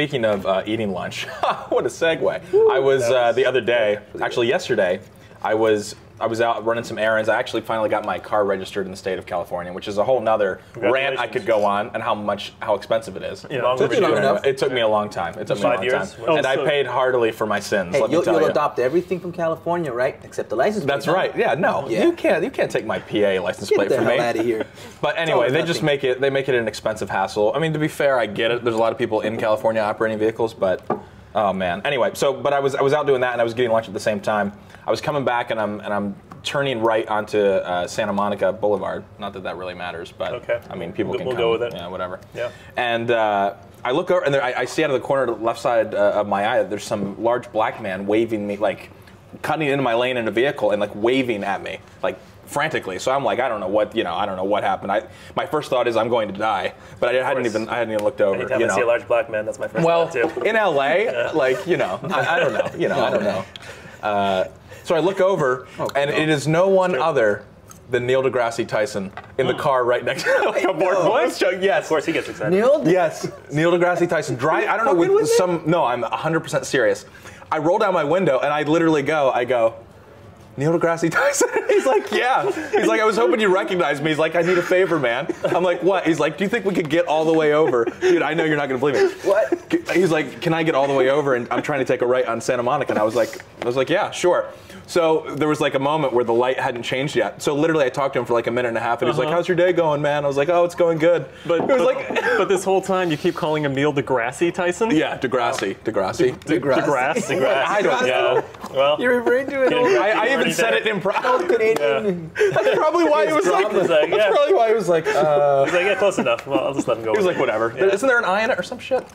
speaking of uh, eating lunch, what a segue! I was uh, the other day, actually yesterday, I was I was out running some errands. I actually finally got my car registered in the state of California, which is a whole nother rant I could go on and how much how expensive it is. Yeah. Long Took long enough. It took me a long time. It took me a Five long years? time, Oh, and I paid heartily for my sins. Hey, let you'll, tell you'll you. adopt everything from California, right? Except the license plate. That's huh? right. Yeah. No, Yeah. you can't. You can't take my PA license Get plate the from hell me. out of here. But anyway, they just make it. They make it an expensive hassle. I mean, to be fair, I get it. There's a lot of people in California operating vehicles, but oh man. Anyway, so but I was I was out doing that and I was getting lunch at the same time. I was coming back and I'm and I'm turning right onto uh, Santa Monica Boulevard. Not that that really matters, but Okay. I mean, people We'll- can we'll come, go with it. Yeah, whatever. Yeah. And uh, I look over and there, I, I see out of the corner the left side uh, of my eye, there's some large black man waving me like cutting into my lane in a vehicle and like waving at me like frantically. So I'm like, I don't know what you know, I don't know what happened. I my first thought is I'm going to die, but I hadn't even I hadn't even looked over. Anytime you I see a large black man, that's my first well, thought too. in LA, like you know, I, I don't know, you know, I don't know. Uh, so I look over, and it is no one other than Neil deGrasse Tyson in the car right next to like a board. no. What? Yes. Of course, he gets excited. Neil? Yes, Neil deGrasse Tyson. Dry. I don't know with, with me? some. No, I'm 100% serious. I roll down my window and I literally go. I go. Neil deGrasse Tyson. He's like, yeah. He's like, I was hoping you recognized me. He's like, I need a favor, man. I'm like, what? He's like, do you think we could get all the way over? Dude, I know you're not gonna believe me. What? He's like, can I get all the way over? And I'm trying to take a right on Santa Monica. And I was like, I was like, yeah, sure. So there was like a moment where the light hadn't changed yet. So literally, I talked to him for like a minute and a half, and he's like, Uh-huh. "How's your day going, man?" I was like, "Oh, it's going good." But, it was but, like, but this whole time you keep calling him Neil deGrasse Tyson. yeah, Degrassi, Degrassi. DeGrasse. deGrasse. Grass. I don't know. Well, You're referring to it. I, I even said said it in private. Canadian. That's probably why he was like. He's like, That's probably why he was like. Uh, he's like, yeah, close enough. Well, I'll just let him go. he was like, whatever. Yeah. Isn't there an I in it or some shit?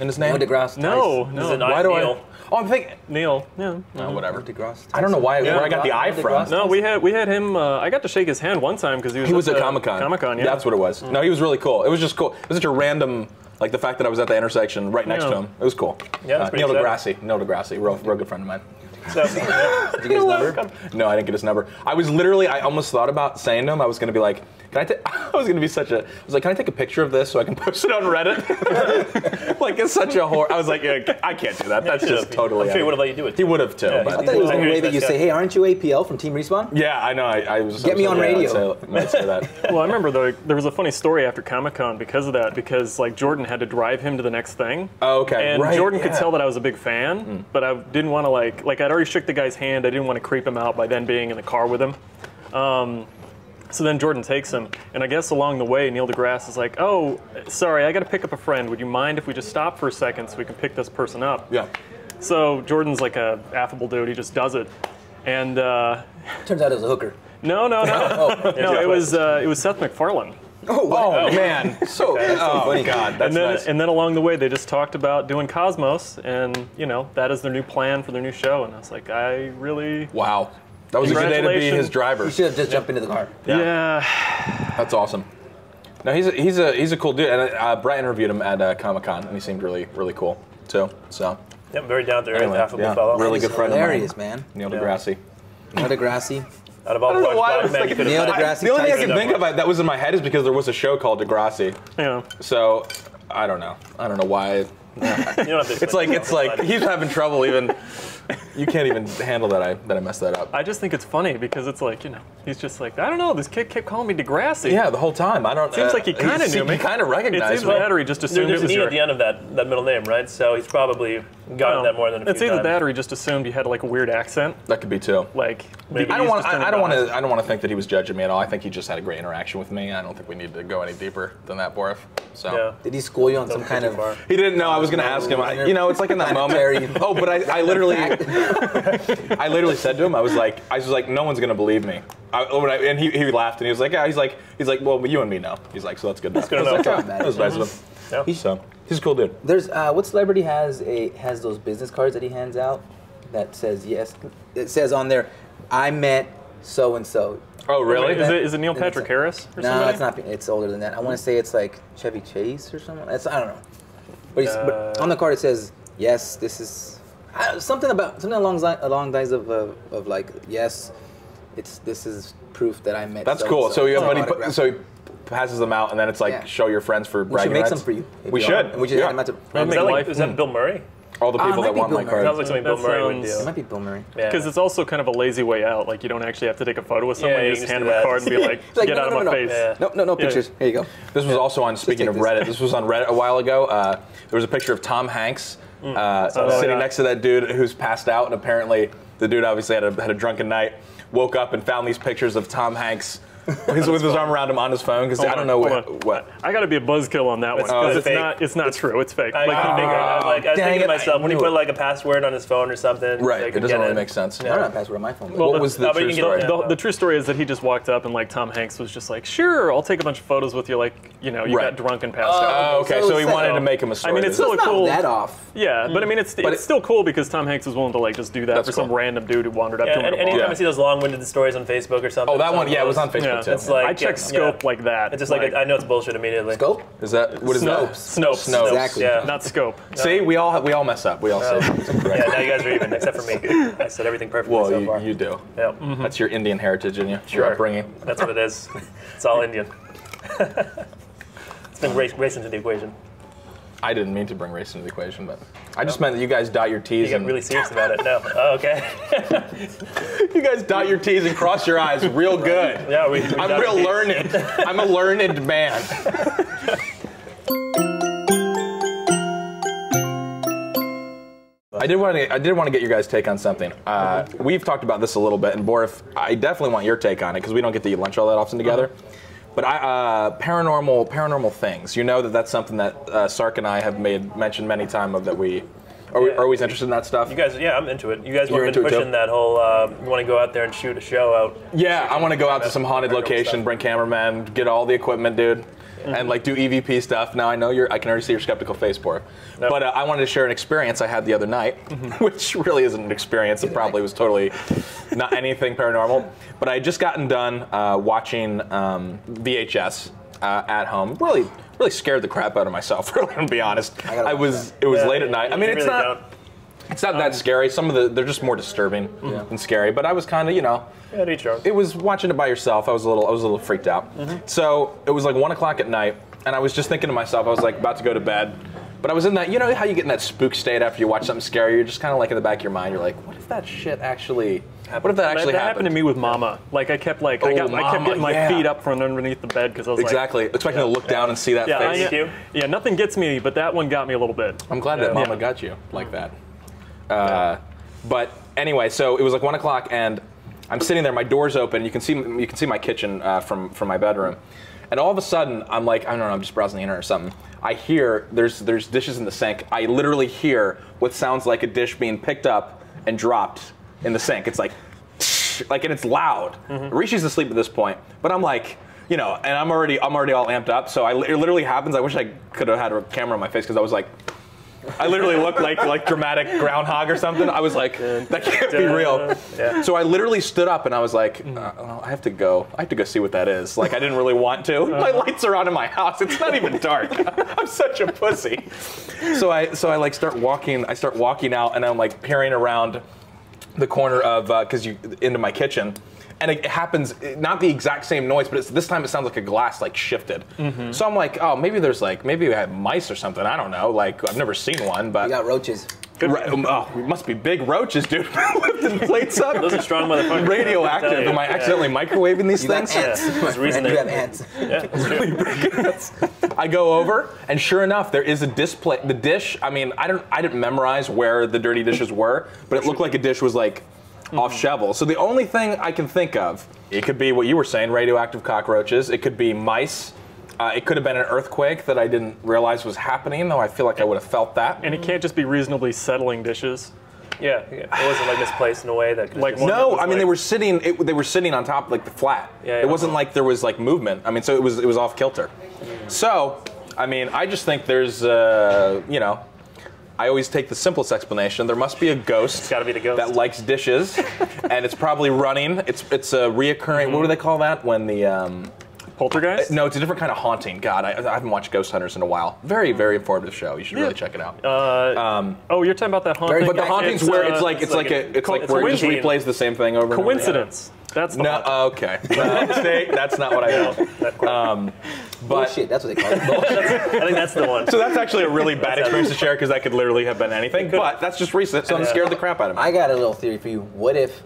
In his name. Neil deGrasse. No, This is no. an Why do Neil. I? Oh, I'm thinking. Neil. Yeah. Oh, whatever. Tyson. DeGrasse. I don't know why Yeah. where I got the I DeGrasse. from. No, we had we had him. Uh, I got to shake his hand one time because he was He was at at Comic Con. Comic Con, yeah. That's what it was. No, he was really cool. It was just cool. It was such a random, like the fact that I was at the intersection right next Yeah. to him. It was cool. Yeah, uh, Neil exciting. deGrasse. Neil deGrasse, real, real good friend of mine. So, yeah. Did you get his number? No, I didn't get his number. I was literally, I almost thought about saying to him, I was gonna be like, can I take, I was gonna be such a, I was like, can I take a picture of this so I can post it on Reddit? like, it's such a horror. I was like, yeah, I can't do that. That's just totally. I'm sure he would have let you do it. He would have too. Yeah, but I thought it was I the way that you say, "Hey, aren't you APL from Team Respawn?" yeah, I know. I, I was. Get me on yeah, I'd radio. say- I'd say that. Well, I remember though there was a funny story after Comic Con because of that because like Jordan had to drive him to the next thing. Oh, okay. And Right, Jordan could tell that I was a big fan, but I didn't want to like like I'd already shook the guy's hand. I didn't want to creep him out by then being in the car with him. Um, so then Jordan takes him, and I guess along the way, Neil deGrasse is like, "Oh, sorry, I got to pick up a friend. Would you mind if we just stop for a second so we can pick this person up?" Yeah. So Jordan's like a affable dude. He just does it, and uh, Turns out it was a hooker. no, no, no, no. It was uh, it was Seth MacFarlane. Oh, Oh man. So. oh funny. God. That's and then, nice. and then along the way, they just talked about doing Cosmos, and you know that is their new plan for their new show. And I was like, I really, wow. That was a good day to be his driver. You should have just jumped into the car. yeah, That's awesome. No, he's a, he's a he's a cool dude. And uh, Brett interviewed him at uh, Comic Con, and he seemed really really cool too. So Yep, very down to earth, Anyway, affable yeah, fellow. really He's good friend of mine. hilarious, man. Neil Yeah. deGrasse. Neil deGrasse. Out of all I don't the know why I was men you thinking could Neil have deGrasse The only thing I can think of that was in my head is because there was a show called Degrassi. yeah. So I don't know. I don't know why. You don't have to It's like it's like he's having trouble even. You can't even handle that. I that I messed that up. I just think it's funny because it's like you know he's just like I don't know this kid kept calling me Degrassi. Yeah, the whole time. I don't. Seems uh, like he kinda knew me. He kind of It recognized seems me. that or he just assumed There's it an was E your. at the end of that, that middle name, right? So he's probably gotten Oh, that more than a few It's either times. that or he just assumed you had like a weird accent. That could be too. Like Maybe. I don't want. just I, I don't want to. I don't want to think that he was judging me at all. I think he just had a great interaction with me. I don't think we need to go any deeper than that, Borif. So. Yeah. Did he school you on some Don't kind of? far. He didn't know. I was going to ask him. I, you know, it's like in that Planetary moment. Oh, but I, I literally, I literally said to him, I was like, I was like, no one's going to believe me. I, oh, when I- and he, he laughed and he was like, yeah. He's like, he's like, well, you and me know. He's like, so that's good. That's good I was enough. like, yeah, that was nice of him. Yeah. So he's a cool dude. There's uh, what celebrity has a has those business cards that he hands out that says yes. It says on there, I met so and so. Oh, really? Is it is it Neil Patrick Harris or No, somebody? it's not. It's older than that. I want to say it's like Chevy Chase or something. It's I don't know. But, he's, but Uh, on the card it says yes. This is uh, something about something along li- along lines of uh, of like yes. It's this is proof that I met. That's so-and-so. cool. So, yeah, It's but he so he passes them out, and then it's like Yeah. show your friends for We should make rights. some for you. We you should. And we should Yeah. hand them out to. Is that, like, is that Bill Murray? All the Ah, people it that want be my card. Sounds like something That Bill Murray would sounds- It do. might be Bill Murray. Yeah. Because it's also kind of a lazy way out. Like you don't actually have to take a photo with someone. Yeah, you you just hand just them a card and be like, like, "Get no, out no, of no, my no. face." Yeah. No, no, no Yeah. pictures. Here you go. This was also on. Speaking of. Reddit, this was on Reddit a while ago. Uh, there was a picture of Tom Hanks uh, Oh, sitting next to that dude who's passed out, and apparently the dude obviously had a, had a drunken night. Woke up and found these pictures of Tom Hanks. He's with his arm around him on his phone because I don't know what. on. what. I got to be a buzzkill on that one Oh, because it's it's fake. not. It's not true. It's fake. I, Like, I, figured, I, like, I was dang thinking it, to myself, I when he put like a password on his phone or something, Right, it could doesn't really in. make sense. I don't have a password on my phone. Well, what the- was the no, but true can get- story? yeah. the, the true story is that he just walked up and like Tom Hanks was just like, "Sure, I'll take a bunch of photos with you." Like, you know, you Right. got drunk and passed oh, out. Oh, okay. So So he wanted to make him a story. I mean, it's still a not cool. that off. Yeah, but I hmm. mean, it's it's still cool because Tom Hanks was willing to like just do that for some random dude who wandered up Yeah, to him. and at a bar. anytime I see those long-winded stories on Facebook or something. Oh, that one. Yeah, it oh, was on Facebook Yeah. too. It's like I check yeah, scope yeah. like that. It's just like, I know it's bullshit immediately. Scope? Is that what is that? Snopes. Snopes. Snopes. Exactly. Yeah. Not scope. See, we all we all mess up. We all say things Yeah, now you guys are even, except for me. I said everything perfectly Well, so far. you, you do. yeah. Mm-hmm. That's your Indian heritage in you. It's your Sure. upbringing. That's what it is. It's all Indian. it's been race, race into the equation. I didn't mean to bring race into the equation, but I just meant that you guys dot your T's You and get really serious about it. No. Oh, okay. you guys dot your T's and cross your eyes real good. Yeah, we. we I'm real learned. I'm a learned man. I did want to. I did want to get your guys' take on something. Uh, we've talked about this a little bit, and Borif, I definitely want your take on it because we don't get to eat lunch all that often together. But I, uh, paranormal, paranormal things. You know that that's something that uh, Sark and I have made mention many times of that we are, we are always interested in that stuff. You guys, yeah, I'm into it. You guys You're want to into it, pushing that whole. Uh, you want to go out there and shoot a show out. Yeah, I want to go out to some haunted location, stuff. bring cameramen, get all the equipment, dude, and like do EVP stuff. Now I know you're. I can already see your skeptical face, Bor. Yep. But uh, I wanted to share an experience I had the other night, which really isn't an experience. It probably was totally not anything paranormal. But I had just gotten done uh, watching um, VHS uh, at home. Really, really scared the crap out of myself. Really, to be honest. I I was. It was Yeah, late at night. I mean, it's really not. don't. It's not that um, scary. Some of the they're just more disturbing Yeah. than scary. But I was kind of, you know, Yeah, each own. it was watching it by yourself. I was a little, I was a little freaked out. Mm-hmm. So it was like one o'clock at night, and I was just thinking to myself, I was like about to go to bed, but I was in that, you know, how you get in that spook state after you watch something scary. You're just kind of like in the back of your mind, you're like, what if that shit actually, happened? what if that That, actually that happened to me with Mama. Like I kept like I, Oh, got, I kept getting my yeah. feet up from underneath the bed because I was like, Exactly, expecting to look down and see that yeah, face. You. yeah, nothing gets me, but that one got me a little bit. I'm glad that Mama Yeah. got you like that. Uh, but anyway, so it was like one o'clock, and I'm sitting there. My door's open. You can see you can see my kitchen uh, from from my bedroom, and all of a sudden I'm like I don't know. I'm just browsing the internet or something. I hear there's there's dishes in the sink. I literally hear what sounds like a dish being picked up and dropped in the sink. It's like like and it's loud. Rishi's asleep at this point, but I'm like. You know, and I'm already I'm already all amped up. So I, it literally happens. I wish I could have had a camera on my face because I was like, I literally looked like like dramatic groundhog or something. I was like, that can't be real. Yeah. So I literally stood up and I was like, mm. uh, well, I have to go. I have to go see what that is. Like I didn't really want to. Uh-huh. My lights are on in my house. It's not even dark. I'm such a pussy. So I so I like start walking. I start walking out and I'm like peering around the corner of uh, because you into my kitchen. And it happens not the exact same noise, but it's, this time it sounds like a glass like shifted. So I'm like, oh, maybe there's like maybe we had mice or something. I don't know. Like I've never seen one, but We got roaches. Right, um, oh, we must be big roaches, dude. Lifting plates up. Those are strong motherfuckers. Radioactive. Am I Yeah. accidentally microwaving these You got things? ants. Yeah, my reason. You have ants. Yeah, it's true. I go over, and sure enough, there is a display. The dish. I mean, I don't. I didn't memorize where the dirty dishes were, but it looked like a dish was like off shovel. So the only thing I can think of, it could be what you were saying, radioactive cockroaches. It could be mice. Uh, it could have been an earthquake that I didn't realize was happening, though I feel like I would have felt that. And it can't just be reasonably settling dishes. Yeah, yeah. It wasn't like misplaced in a way that could Like just- No, I mean they were sitting. It, they were sitting on top like the flat. Yeah, it wasn't like there was like movement. I mean, so it was it was off kilter. So, I mean, I just think there's, uh, you know, I always take the simplest explanation. There must be a ghost. It's gotta be the ghost. that likes dishes, and it's probably running. It's it's a reoccurring. What do they call that when the um, Poltergeist? no, it's a different kind of haunting. God, I, I haven't watched Ghost Hunters in a while. Very very informative show. You should really check it out. Uh, oh, you're talking about that haunting. Very- but the hauntings It's, where uh, it's like it's, it's like, like a it's like it's where it just replays the same thing over and over. again. coincidence. That's the No, uh, okay. See, that's not what I know. Um, but Bullshit. That's what they call it. Bullshit. I think that's the one. so that's actually a really bad experience to share because that could literally have been anything. But that's just recent, so I'm scared the crap out of me. I got a little theory for you. What if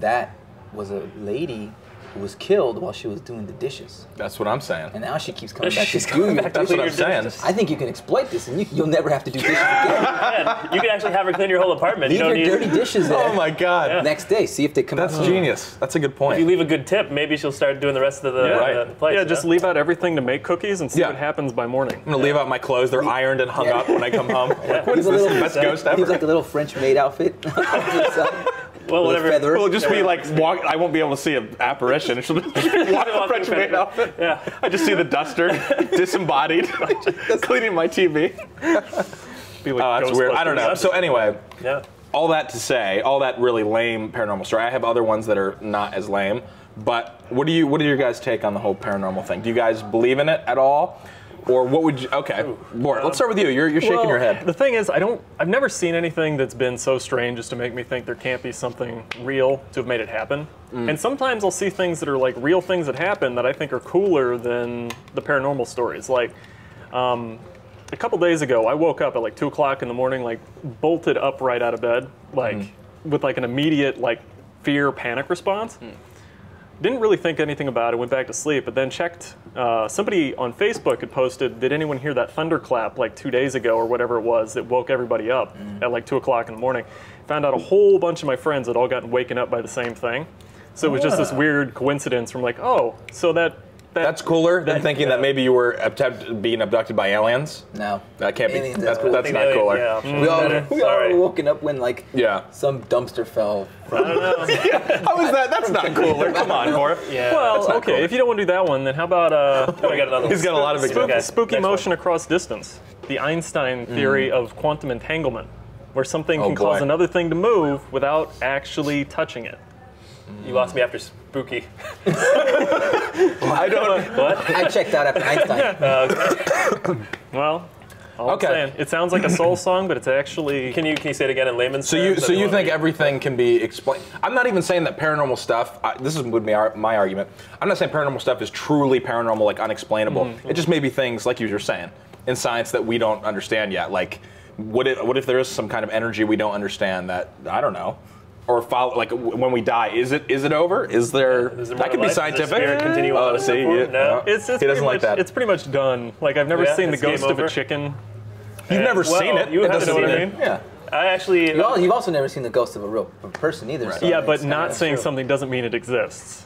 that was a lady who was killed while she was doing the dishes, That's what I'm saying. and now she keeps coming back She's to coming do your back to That's what I'm dishes? saying. I think you can exploit this, and you, you'll never have to do dishes again. Man, you can actually have her clean your whole apartment. Leave you your don't need. dirty dishes there. Oh my god, Next day, see if they come that's out. genius. That's a good point. If you leave a good tip, maybe she'll start doing the rest of the, Yeah. Right. the place. yeah, just know? leave out everything to make cookies and see Yeah. what happens by morning. I'm gonna leave out my clothes. They're ironed and hung Yeah. up when I come home. Like, what is Leave a this? little- The best ghost ever. He's like a little French maid outfit. Uh, well, whatever. feather. It'll just be like walk. I won't be able to see an apparition. She'll just walking Walking French maid Yeah. I just see the duster, disembodied, cleaning my TV. Be like Oh, that's weird. I don't know. So anyway, Yeah. all that to say, all that really lame paranormal story. I have other ones that are not as lame. But what do you? What are your guys' take on the whole paranormal thing? Do you guys believe in it at all, or what would you? Okay, Bort, let's start with you. You're, you're shaking Well, your head. The thing is, I don't. I've never seen anything that's been so strange as to make me think there can't be something real to have made it happen. Mm. And sometimes I'll see things that are like real things that happen that I think are cooler than the paranormal stories. Like um, a couple days ago, I woke up at like two o'clock in the morning, like bolted upright out of bed, like Mm. with like an immediate like fear panic response Mm. Didn't really think anything about it, went back to sleep, but then checked. Uh, somebody on Facebook had posted, Did anyone hear that thunderclap like two days ago or whatever it was that woke everybody up at like 2 o'clock in the morning? Found out a whole bunch of my friends had all gotten waken up by the same thing. So it was just this weird coincidence from like, oh, so that. That That's cooler than that- thinking that maybe you were abduct- being abducted by aliens. no. That can't be. Aliens That's, cool. that's not that- cooler. Yeah, mm. We all, better. we all Sorry. were woken up when like Yeah. some dumpster fell. I don't know. How is that? That's not cooler. Come on, Bort. Yeah. Well, okay, cool. if you don't want to do that one, then how about uh, I got another one. He's got a lot of Okay, examples. spooky next one. motion across distance? The Einstein mm. theory of quantum entanglement, where something Oh, can cause another thing to move without actually touching it. Mm. You lost me after spooky. I don't. What? I checked out after Einstein. Oh, well, all Okay. I'm saying, it sounds like a soul song, but it's actually. Can you can you say it again in layman's So you so you Everyone- think everything can be explained? I'm not even saying that paranormal stuff. I, this is would be our, my argument. I'm not saying paranormal stuff is truly paranormal, like unexplainable. Mm-hmm. It just may be things like you were saying in science that we don't understand yet. Like, what if what if there is some kind of energy we don't understand that I don't know, or follow like when we die, is it is it over? Is there Is there that could be life? Does the scientific? spirit continue on Oh, see, forth? you- No. It's, it's he pretty doesn't like much, that. It's pretty much done. Like I've never Yeah, seen the ghost of a chicken. You've never well, seen it. you It haven't doesn't seen mean it. Yeah. I actually. You all, you've also never seen the ghost of a real person either. So Yeah, but not saying true. something doesn't mean it exists.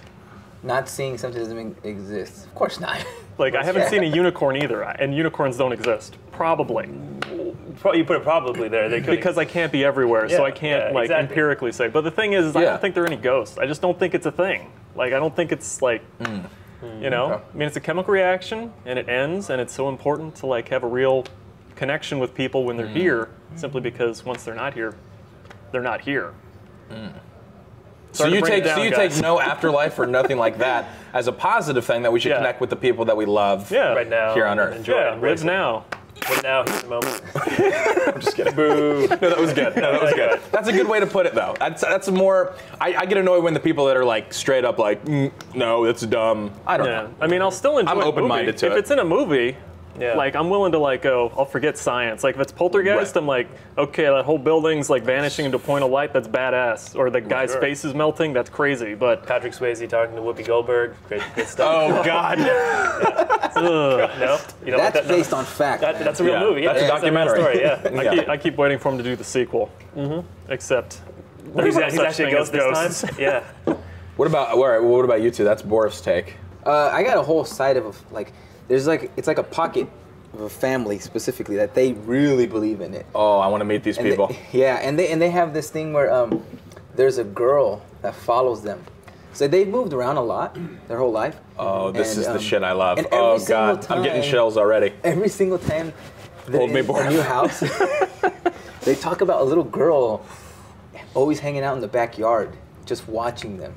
Not seeing something doesn't mean it exists. Of course not. Like I haven't Yeah. seen a unicorn either, and unicorns don't exist. Probably pro- you put it probably there. They could because I can't be everywhere, so I can't yeah, like exactly. empirically say. But the thing is, is I don't think there are any ghosts. I just don't think it's a thing. Like I don't think it's like, hmm. you know, Okay. I mean, it's a chemical reaction and it ends, and it's so important to like have a real connection with people when they're hmm. here, simply because once they're not here, they're not here. Hmm. So you bring it take so you guys. take no afterlife or nothing like that as a positive thing that we should Yeah. connect with the people that we love Yeah. right now here on Earth. Enjoy Yeah, it, embrace live now. Right now, here's the moment. I'm just kidding. Boo. No, that was good. No, that was good. That's a good way to put it, though. That's that's more. I, I get annoyed when the people that are like straight up like, "Mm, no, that's dumb. I don't Yeah, know. I mean, I'll still enjoy. It. I'm open-minded to if it. it's in a movie. Yeah. Like I'm willing to like go. I'll forget science. Like if it's poltergeist, Right. I'm like, okay, that whole building's like vanishing into a point of light. That's badass. Or the guy's Sure. face is melting. That's crazy. But Patrick Swayze talking to Whoopi Goldberg. Great, great stuff. Oh God. ugh, No, you don't like That's that. based on fact. That, that's a real Yeah, movie. Yeah, that's a documentary. Story, yeah. I, keep, I keep waiting for him to do the sequel. Mm-hmm. Except He's, no he's such actually a thing ghost as this time. Yeah. what about all right, what about you two? That's Boris' take. Uh, I got a whole side of like, there's like it's like a pocket of a family specifically that they really believe in it. Oh, I want to meet these And people. They, yeah, and they and they have this thing where um, there's a girl that follows them. So they've moved around a lot their whole life. oh, this And, is the um, shit I love. Oh God, I'm getting shells already. Every single time they're Hold me, a new house, they talk about a little girl always hanging out in the backyard, just watching them.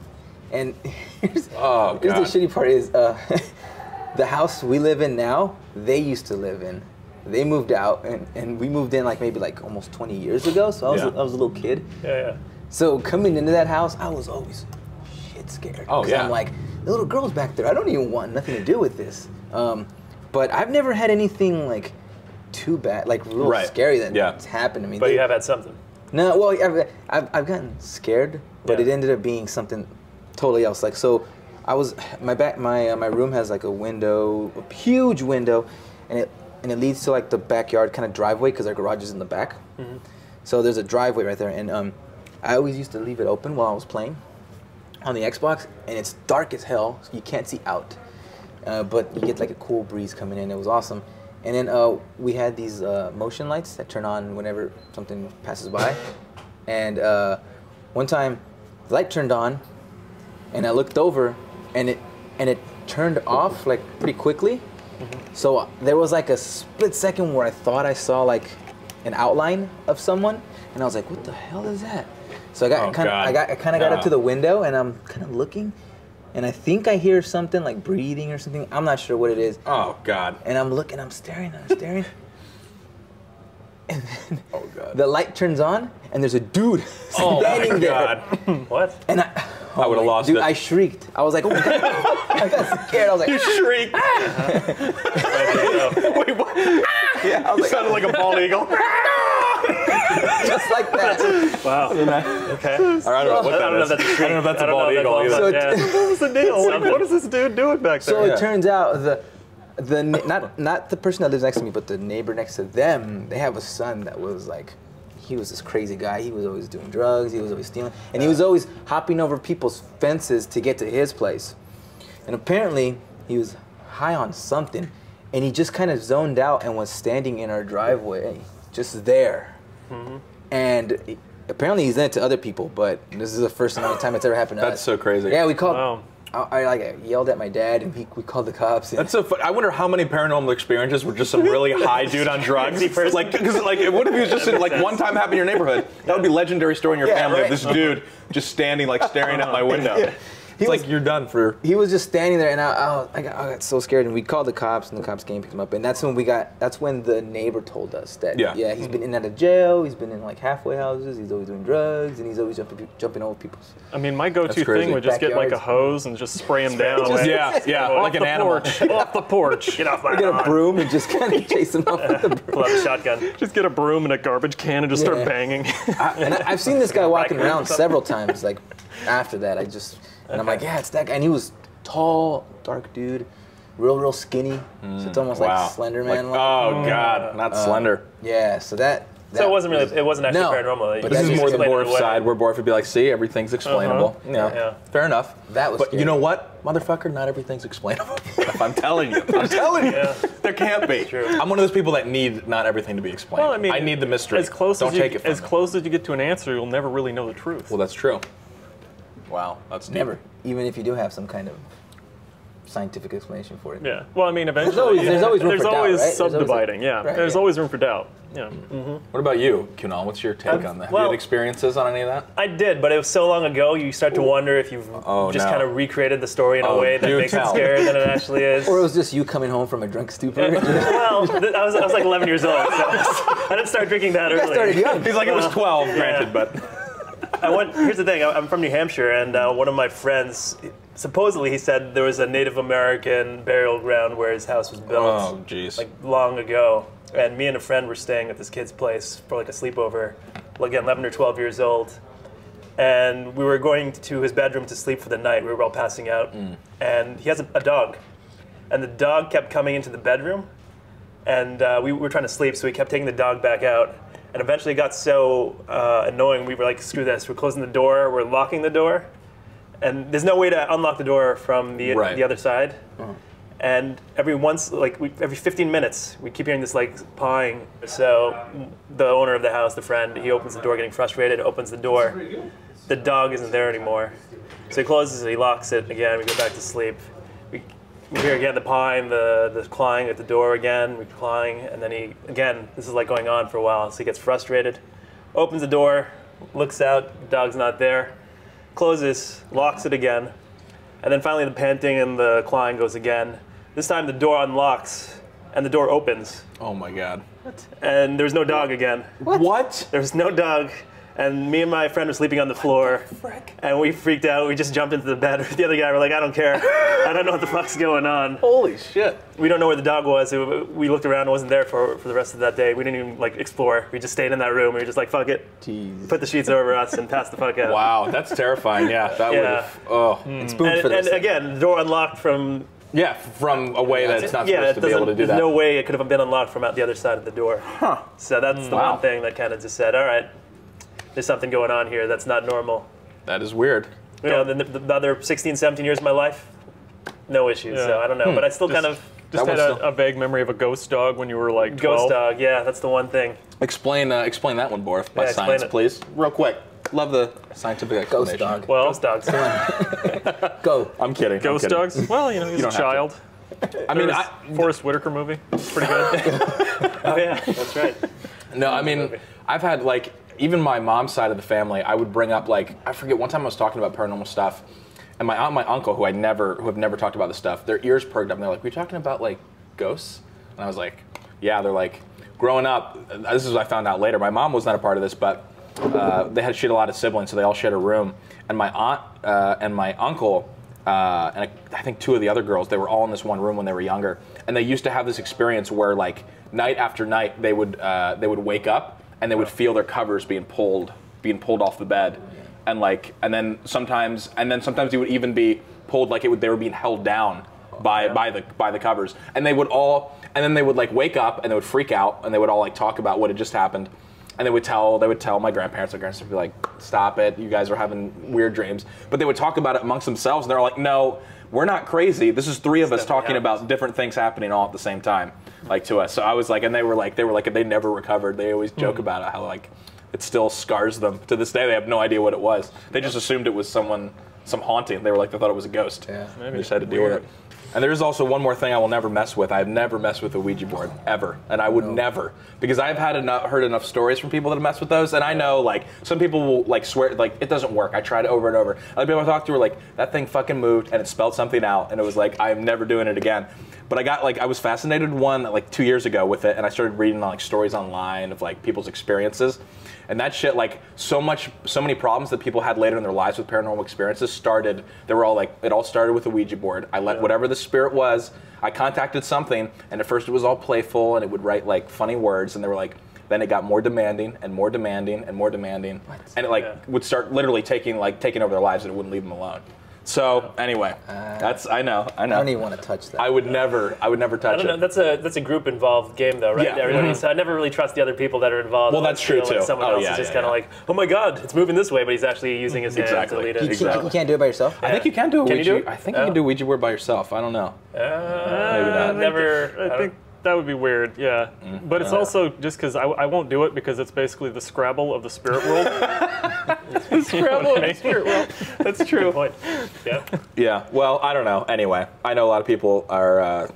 And here's, Oh, here's the shitty part is uh, the house we live in now, they used to live in. They moved out, and, and we moved in like maybe like almost 20 years ago. So I was, Yeah. I was a little kid. Yeah, yeah. So coming into that house, I was always shit scared. Oh, yeah. I'm like, the little girl's back there. I don't even want nothing to do with this. Um, but I've never had anything like too bad, like real Right. scary that Yeah. that's happened to me. But They- you have had something. no, well, I've, I've, I've gotten scared, but Yeah. it ended up being something totally else. Like, so I was my back, my uh, my room has like a window, a huge window, and it and it leads to like the backyard kind of driveway because our garage is in the back. So there's a driveway right there, and um, I always used to leave it open while I was playing on the Xbox, and it's dark as hell, so you can't see out. Uh, but you get like a cool breeze coming in. It was awesome. And then uh, we had these uh, motion lights that turn on whenever something passes by. And uh, one time, the light turned on, and I looked over, and it and it turned off like pretty quickly. So uh, there was like a split second where I thought I saw like an outline of someone, and I was like, "What the hell is that?" So I got Oh, kind of I got I kind of got up to the window, and I'm kind of looking, and I think I hear something like breathing or something. I'm not sure what it is. Oh God. And I'm looking, I'm staring, I'm staring. and then Oh God. the light turns on, and there's a dude oh standing there. What? And I, I would've lost dude, it. I shrieked. I was like, oh my God. I got scared. I was like, You ah. shriek. Wait, what? yeah, I was like, Sounded like a bald eagle. just like that. Wow. Okay. All right, I don't know what I don't know if that's a I don't know if that's a bald eagle either. So it- yeah. What's the deal? What, what is this dude doing back there? So Yeah. it turns out the the not not the person that lives next to me, but the neighbor next to them, they have a son that was like, he was this crazy guy. He was always doing drugs. He was always stealing, and he was always hopping over people's fences to get to his place. And apparently, he was high on something, and he just kind of zoned out and was standing in our driveway, just there. Mm-hmm. And apparently, he's done it to other people, but this is the first and only time it's ever happened to us. That's so crazy. Yeah, we called. Wow. I, I like yelled at my dad, and he, we called the cops. That's so. Fun. I wonder how many paranormal experiences were just some really high dude on drugs. Like, because like, what if he was just in, like one time happened in your neighborhood? That would be legendary story in your Yeah, family right. of this dude just standing like staring at my window. He It's was- like you're done for. he was just standing there, and I, I, I, got, I got so scared. And we called the cops, and the cops came and picked him up. And that's when we got. That's when the neighbor told us that. Yeah. Yeah, he's hmm. been in and out of jail. He's been in like halfway houses. He's always doing drugs, and he's always jumping jumping over people's. I mean, my go-to thing would just get like a hose and just spray him down. Just- Yeah, yeah, off like an the animal. porch, off the porch. Get off my Get a broom and just kind of chase him off with the broom. Pull out a shotgun. Just get a broom and a garbage can and just Yeah. start banging. I, and I, I've seen this guy walking around several times. Like after that, I just and I'm like, yeah, it's that guy. And he was tall, dark dude, real, real skinny. so it's almost Wow. like Slender Like, Man. oh God, not slender. yeah. So that. So it wasn't really. It wasn't actually No, paranormal. but This is more the explained Borf side, where Borf would be like, "See, everything's explainable." Uh-huh. Yeah, Yeah. fair enough. That was But scary. you know what, motherfucker? Not everything's explainable. I'm telling you. I'm telling you. Yeah. There can't be. True. I'm one of those people that need not everything to be explained. Well, I mean, I need the mystery. As close Don't as you, take it from as me. close as you get to an answer, you'll never really know the truth. Well, that's true. Wow, that's deep. Never. Even if you do have some kind of scientific explanation for it. yeah. Well, I mean, eventually, always- there's always room there's for doubt, always right? There's always subdividing. yeah. right, there's yeah. always room for doubt. Yeah. Mm-hmm. What about you, Kunal? What's your take I've- on that? Have you had experiences on any of that? I did, but it was so long ago. You start to wonder if you've Oh, just no. kind of recreated the story in Oh, a way that makes tell. it scarier than it actually is. Or it was just you coming home from a drunk stupor. well, th- I was, I was like 11 years old, so I didn't start drinking that early. guys started young. He's like, it was uh, 12, granted, but I went. Here's the thing. I'm from New Hampshire, and uh, one of my friends, supposedly, he said there was a Native American burial ground where his house was built, oh, jeez. like long ago. And me and a friend were staying at this kid's place for like a sleepover. Again, 11 or 12 years old, and we were going to his bedroom to sleep for the night. We were all passing out, and he has a, a dog, and the dog kept coming into the bedroom, and uh, we were trying to sleep, so we kept taking the dog back out. And eventually, it got so uh, annoying. We were like, "Screw this! We're closing the door. We're locking the door." And there's no way to unlock the door from the Right. the other side. And every once, like we, every 15 minutes, we keep hearing this like pawing. So the owner of the house, the friend, he opens the door, getting frustrated, opens the door. The dog isn't there anymore. So he closes it, he locks it again. We go back to sleep. We, we hear again the pawing, the the clawing at the door again. We clawing, and then he again. This is like going on for a while. So he gets frustrated, opens the door, looks out. The dog's not there. Closes, locks it again, and then finally the panting and the clawing goes again. This time the door unlocks, and the door opens, oh my God. What? and there's no dog again. What? There's no dog, And me and my friend were sleeping on the floor, and we freaked out. We just jumped into the bed. With the other guy we were like, "I don't care. I don't know what the fuck's going on. Holy shit. We don't know where the dog was." It- We looked around. It wasn't there for, for the rest of that day. We didn't even like explore. We just stayed in that room. We were just like, "Fuck it." Jeez. Put the sheets over us and passed the fuck out. Wow, that's terrifying. Yeah, that would Yeah. have. Oh. Mm. Spoon And, for and this. again, the door unlocked from Yeah, from a way that it's not yeah, supposed it to be able to doesn't. do There's that. no way it could have been unlocked from out the other side of the door. Huh. So that's the mm. Wow. one thing that kind of just said, all right, there's something going on here that's not normal. That is weird. You know, the, the, the other 16, 17 years of my life, no issues. Yeah. So I don't know, but I still kind of Just had a, still- a vague memory of a ghost dog when you were like 12. ghost dog. Yeah, that's the one thing. Explain uh, explain that one, Borf, by Yeah, science, it. please. Real quick. Love the scientific Ghost dog. Well, Ghost dogs. Go. I'm kidding. I'm ghost kidding. dogs. Well, you know, he's You a don't have to. child. I mean, There's I, Forest Whitaker movie. It's pretty good. oh yeah, that's right. No, I mean, I've had like even my mom's side of the family. I would bring up like I forget one time I was talking about paranormal stuff, and my aunt, my uncle, who I never, who have never talked about this stuff, their ears perked up and they're like, "We talking about like ghosts?" And I was like, "Yeah." They're like, growing up, uh, this is what I found out later. My mom was not a part of this, but uh, they had she had a lot of siblings, so they all shared a room. And my aunt uh, and my uncle. Uh, and I, I think two of the other girls, they were all in this one room when they were younger, and they used to have this experience where, like, night after night, they would uh, they would wake up and they would feel their covers being pulled being pulled off the bed, and like, and then sometimes, and then sometimes it would even be pulled like it would they were being held down by by the by the covers, and they would all, and then they would like wake up and they would freak out and they would all like talk about what had just happened, and they would tell they would tell my grandparents. My grandparents would be like, "Stop it! You guys are having weird dreams." But they would talk about it amongst themselves, and they're like, "No, we're not crazy. This is three of us talking happens. about different things happening all at the same time, like to us." So I was like, and they were like, they were like, they never recovered. They always joke hmm. about it how like it still scars them to this day. They have no idea what it was. They just assumed it was someone, some haunting. They were like, they thought it was a ghost. Yeah. maybe. They just had to deal with it. And there's also one more thing I will never mess with. I've never messed with a Ouija board ever, and I would never because I've had enough, heard enough stories from people that have messed with those, and I know like some people will like swear like it doesn't work. I tried it over and over. Other people I talked to were like that thing fucking moved and it spelled something out, and it was like I'm never doing it again. But I got like I was fascinated one like two years ago with it, and I started reading like stories online of like people's experiences, and that shit like so much so many problems that people had later in their lives with paranormal experiences started. They were all like it all started with a Ouija board. I let whatever the spirit was. I contacted something, and at first it was all playful, and it would write like funny words, and they were like. Then it got more demanding and more demanding and more demanding, and it like Yeah. would start literally taking like taking over their lives, and it wouldn't leave them alone. So anyway, that's I know I know. I don't even want to touch that. I would never, I would never touch I don't know. it. That's a that's a group involved game though, right? Yeah. Everybody, Mhm. So I never really trust the other people that are involved. Well, that's true, feel like too. Someone Oh, else yeah, is just yeah, kind of yeah. like, oh my god, it's moving this way, but he's actually using his hand to lead it. you, can't, Exactly. you can't do it by yourself. I think you can do a Can you Ouija. do it? I think you Oh. can do Ouija board by yourself. I don't know. Uh, Maybe not. Never. I think that would be weird. Yeah, Mm-hmm. but it's also just because I, I won't do it because it's basically the Scrabble of the spirit world. Scrabble in the spirit world. That's true. Point. Yeah. Yeah. Well, I don't know. Anyway, I know a lot of people are. Uh,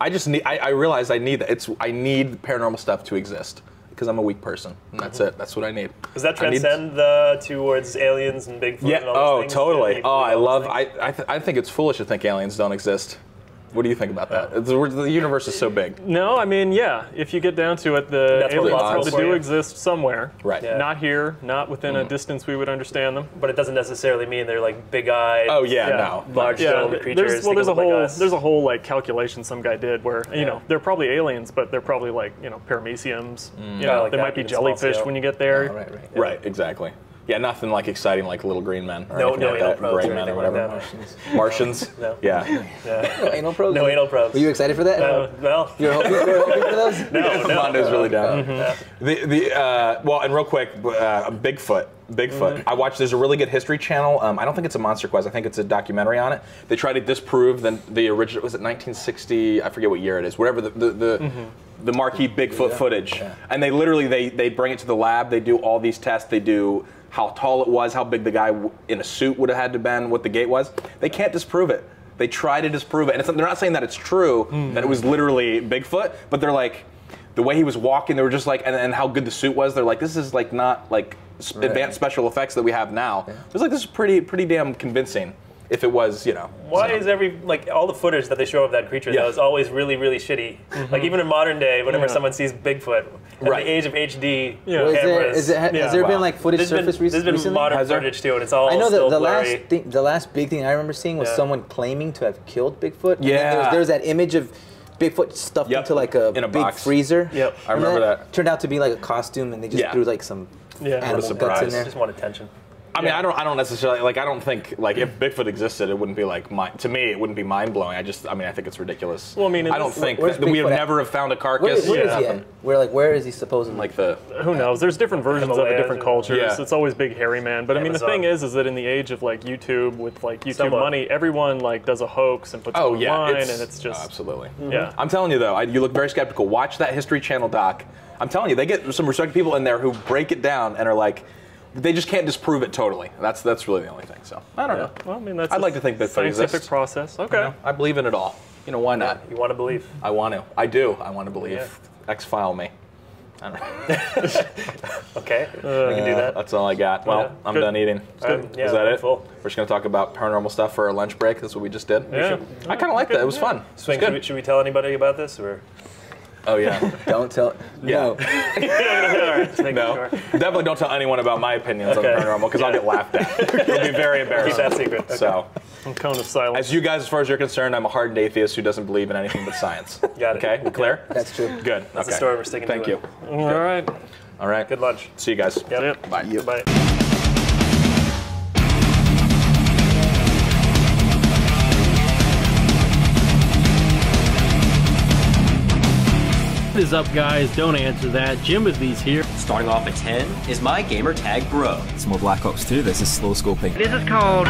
I just need. I, I realize I need that. It's. I need paranormal stuff to exist because I'm a weak person, and that's it. That's what I need. Does that I need- transcend the towards aliens and Bigfoot? Yeah. And all Oh, those things? totally. Oh, I love. I. I, th- I think it's foolish to think aliens don't exist. What do you think about that? Oh. The, the universe is so big. no, I mean, yeah. If you get down to it, the That's aliens it's probably do you. exist somewhere. Right. Yeah. Not here, not within a mm-hmm. distance we would understand them. But it doesn't necessarily mean they're like big eyed. Oh yeah. Yeah. No. Large Yeah, dome th- creatures. there's, well, there's a look like whole there's a whole like calculation some guy did where you Yeah. know they're probably aliens, but they're probably like you know parameciums. Mm. You Yeah, know, like they that, might be jellyfish when you get there. Oh, right, right. Right. Exactly. Yeah. Nothing like exciting like little green men. Or No- anything no like anal that. probes Gray or men or anything like whatever. that. Martians. No. Yeah. Yeah. No anal probes. No anal probes. Were you excited for that? Uh, well, You were hoping, you were hoping for those? no, no. Mondo's really down. Yeah. The the uh, well, and real quick, uh, Bigfoot. Bigfoot. Mm-hmm. I watched. There's a really good History Channel. Um, I don't think it's a Monster Quest. I think it's a documentary on it. They try to disprove the the original. Was it 1960? I forget what year it is. Whatever the the the, Mm-hmm. The marquee Bigfoot Yeah. footage. Yeah. And they literally they they bring it to the lab. They do all these tests. They do how tall it was, how big the guy in a suit would have had to been, what the gait was. They can't disprove it. They try to disprove it, and it's, they're not saying that it's true hmm. that it was literally Bigfoot, but they're like the way he was walking. They were just like, and, and how good the suit was. They're like, this is like not like Right. advanced special effects that we have now. It was like this is pretty pretty damn convincing. If it was, you know. Why so- is every like all the footage that they show of that creature Yeah. though is always really really shitty? Mm-hmm. Like even in modern day, whenever Yeah. someone sees Bigfoot, at Right. the age of HD Yeah. Well, is cameras, is it, has Yeah. there Wow. been like footage there's been, surfaced rec- there's been recently? modern Has there? footage too, and it's all I know still the, the blurry. last thing, the last big thing I remember seeing was Yeah. someone claiming to have killed Bigfoot. and then there was, Yeah. there was that image of Bigfoot stuffed Yep. into like a, In a big box. freezer. Yep. I remember that. Turned out to be like a costume, and they just Yeah. threw like some Yeah. Animal guts in surprise. there. just want attention. I mean, I don't, I don't necessarily like. I don't think like if Bigfoot existed, it wouldn't be like mi- to me. It wouldn't be mind blowing. I just, I mean, I think it's ridiculous. Well, I mean, I don't this- think where's that we would Bigfoot at? never have found a Where, carcass. where is Yeah. he at? Where like where is he supposedly? Like the Who knows? There's different versions of it, different cultures. Yeah. It's always big hairy man. But I mean, the thing is, is that in the age of like YouTube with like YouTube Somewhat. money, everyone like does a hoax and puts oh it yeah, online, it's, and it's just oh, absolutely. Mm-hmm. yeah. I'm telling you though, I, you look very skeptical. Watch that History Channel doc. I'm telling you, they get some respected people in there who break it down and are like, they just can't disprove it totally. That's that's really the only thing. So I don't know. Well, I mean, that's I'd like to think Bigfoot scientific exists. process. Okay. You know, I believe in it all. You know why not? You want to believe? I want to. I do. I want to believe. Yeah. X file me. I don't know. Okay, we can do that. That's all I got. Well, Yeah. I'm Good. done eating. Um, yeah, Is that it? full. We're just gonna talk about paranormal stuff for our lunch break. That's what we just did. Yeah. I kind of like that. It was fun. It was should we, should we tell anybody about this or? Oh yeah. Don't tell. Yeah. No. All right, No. sure. Definitely don't tell anyone about my opinions Okay. on paranormal because I'll get laughed at. It'll be very embarrassing. Keep that secret. Okay. So, I'm Cone of silence. as you guys, as far as you're concerned, I'm a hardened atheist who doesn't believe in anything but science. Got it. Okay, we clear? That's true. Good. That's the story we're sticking to. Thank you. it. All right. All right. Good lunch. See you guys. Yep. Yep. Bye. Is up, guys? Don't answer that. Jimothy's here. Starting off at 10 is my gamer tag bro. It's more Black Ops 2. This is slow scoping. This is called